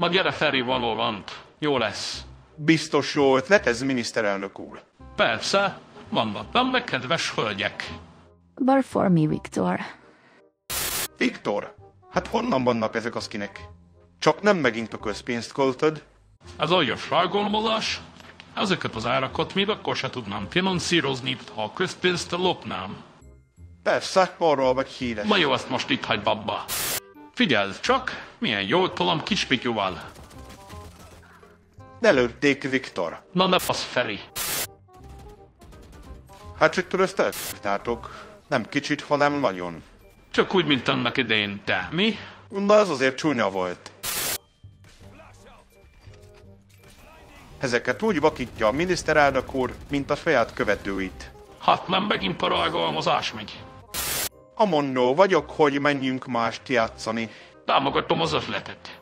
Ma gyere Feri valólant. Jó lesz. Biztos jó ötlet ez, miniszterelnök úr. Persze, vannak meg kedves hölgyek. Bar for me, Victor. Viktor, hát honnan vannak ezek a skinek? Csak nem megint a közpénzt költöd. Ez olyan felgondolás. Ezeket az árakat még akkor se tudnám finanszírozni, ha a közpénzt lopnám. Persze, arról vagy híres. Na jó, ezt most itt hagy babba. Figyeld csak, milyen jól tolom kispityúval. Ne lőtték, Viktor. Na ne fasz, Feri. Hát hogy ezt eltátok. Nem kicsit, hanem nagyon. Csak úgy, mint annak idején, te, mi? Na ez azért csúnya volt. Ezeket úgy vakítja a miniszterelnök úr, mint a saját követőit. Hát nem megint paralgalmazás megy. Amonnó vagyok, hogy menjünk mást játszani. Támogatom az ötletet.